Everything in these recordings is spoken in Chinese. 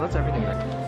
That's everything?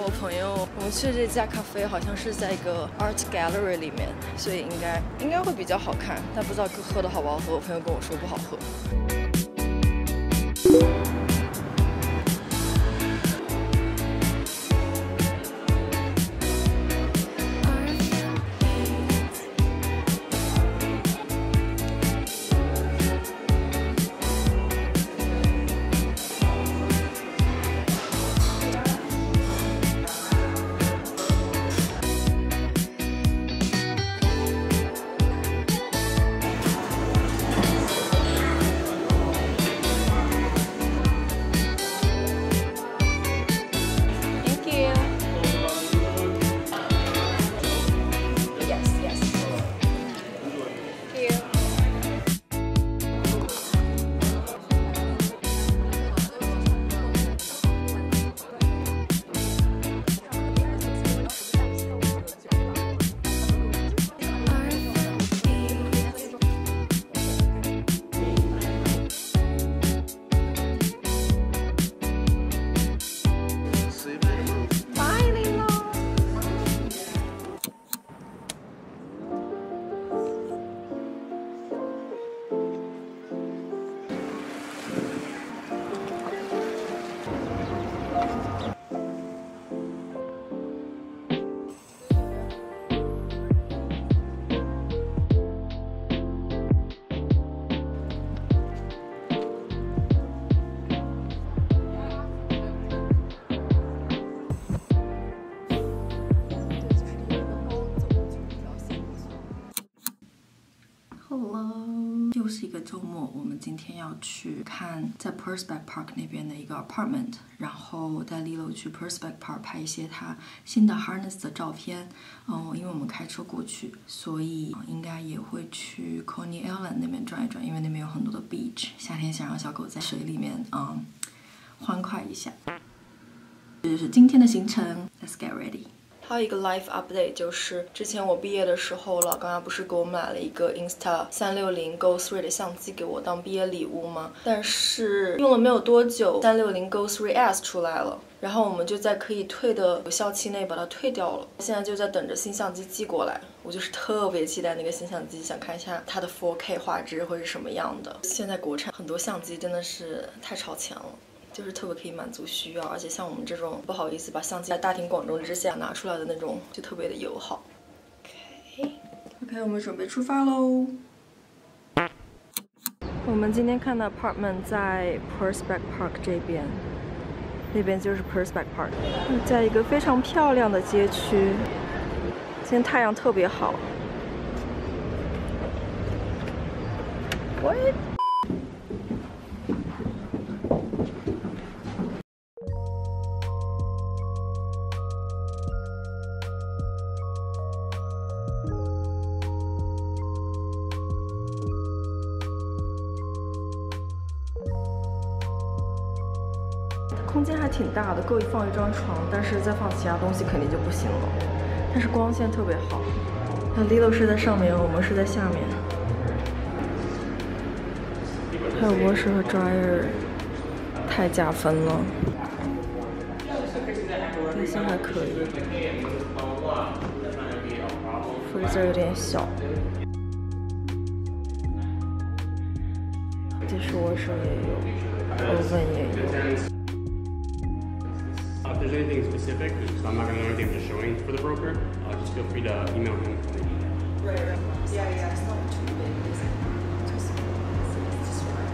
我朋友，我们去这家咖啡好像是在一个 art gallery 里面，所以应该应该会比较好看，但不知道喝的好不好喝。我朋友跟我说不好喝。又是一个周末，我们今天要去看在 Perspeck Park 那边的一个 apartment，然后带 Lilo 去 Perspeck Park 拍一些他新的 harness 的照片。嗯，因为我们开车过去，所以应该也会去 Coney Island 那边转一转，因为那边有很多的 beach。夏天想让小狗在水里面嗯欢快一下。这就是今天的行程，Let's get ready。还有一个 life update，就是之前我毕业的时候，老刚刚不是给我买了一个 Insta 三六零 Go Three 的相机给我当毕业礼物吗？但是用了没有多久，三六零 Go Three S 出来了，然后我们就在可以退的有效期内把它退掉了。现在就在等着新相机寄过来，我就是特别期待那个新相机，想看一下它的 4K 画质会是什么样的。现在国产很多相机真的是太超前了。就是特别可以满足需要，而且像我们这种不好意思把相机在大庭广众之下拿出来的那种，就特别的友好。OK，OK，、我们准备出发喽。我们今天看的 apartment 在 Perspeck Park 这边，那边就是 Perspeck Park，在一个非常漂亮的街区。今天太阳特别好。What？空间还挺大的，够放一张床，但是再放其他东西肯定就不行了。但是光线特别好，那 Lilo 是在上面，我们是在下面。还有 washer 和 dryer，太加分了。冰箱还可以，freezer 有点小。dishwasher 也有，oven 也有。there's anything specific, because I'm not going to know anything I'm just showing for the broker, uh, just feel free to email him. Right, right. Yeah, yeah. It's not too big. It's just right.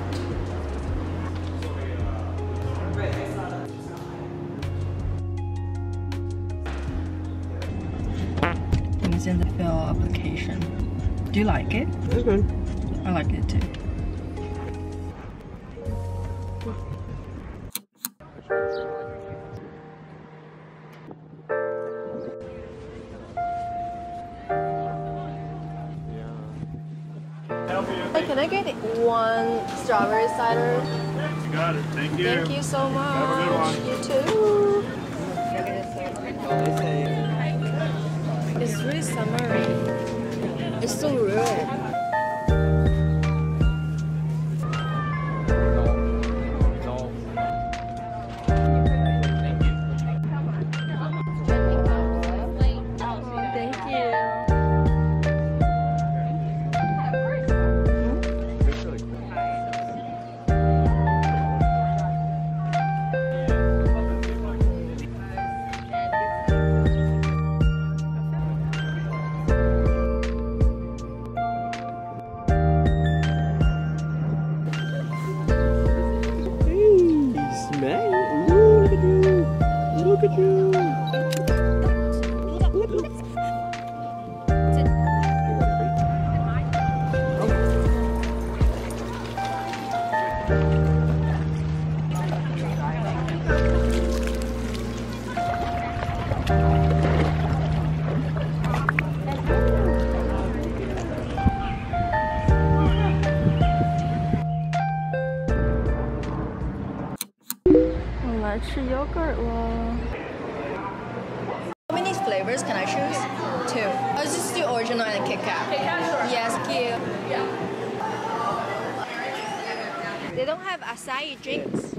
Right, I saw that. It's in the fill application. Do you like it? It's good. I like it too. Can I get one strawberry cider? You got it. Thank you. Thank you so much. Have a good one. You too. It's really summery. It's so real. Yorkshire yogurt. How many flavors can I choose? Two. I was just do original and a Kit Kat. Yes, cute. Yeah. They don't have acai drinks.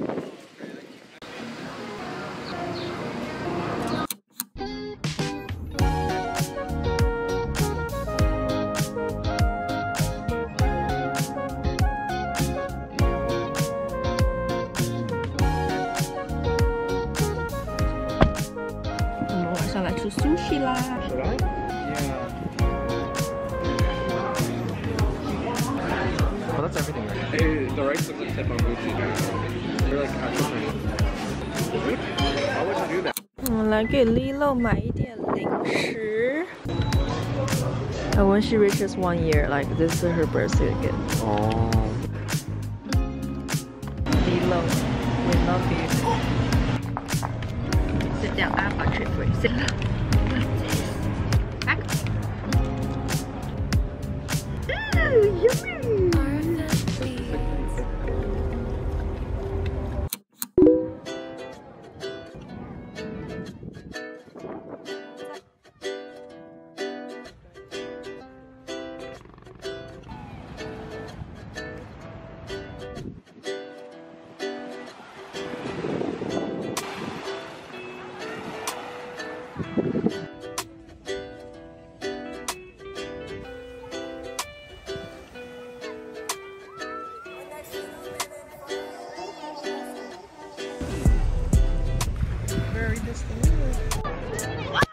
sushi 啦。 Should I? Yeah. Well, that's everything, right? Hey, the rice looks like teppanyaki. They're like actually. Why would you do that? 我们来给 Lilo 买一点零食。I when she reaches one year, like this is her birthday gift. Oh. Lilo, we love you. Sit down, I have a treat for you. Sit down. read this thing.